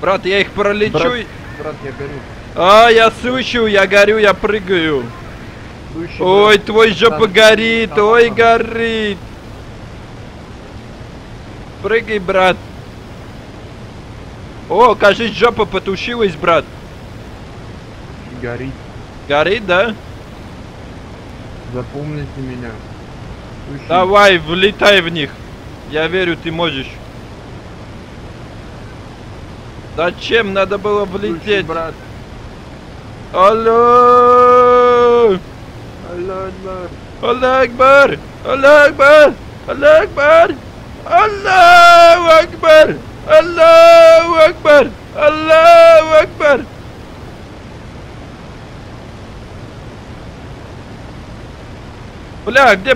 Брат, я их пролечу. Брат. Брат, я горю. А, я слышу, я горю, я прыгаю. Дующий, Ой, брат. твой жопа Там- горит, там ой, окно. горит. Прыгай, брат. О, кажется, жопа потушилась, брат. Горит. Горит, да? Запомните меня. Дующий. Давай, влетай в них. Я верю, ты можешь. Зачем надо было влететь? брат. Алло! Алло, алло. Аллах Акбар! Аллах Акбар! Аллах Акбар! Аллаху Акбар! Аллаху Акбар! Аллаху Акбар! Бля, где